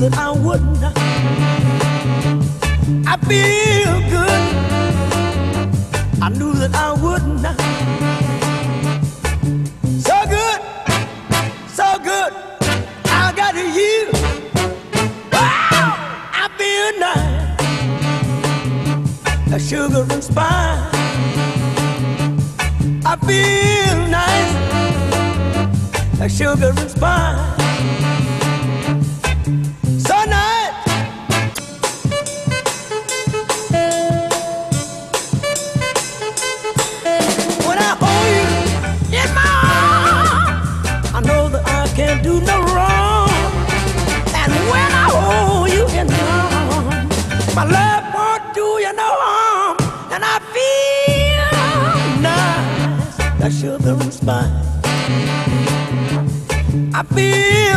that I wouldn't. I feel good. I knew that I wouldn't. So good, so good. I got you. Wow, I feel nice. A sugar and spice. I feel nice. A sugar and spice. That I can't do no wrong. And when I hold you in my arms, my love won't do you no harm. And I feel nice, that sugar and spice. I feel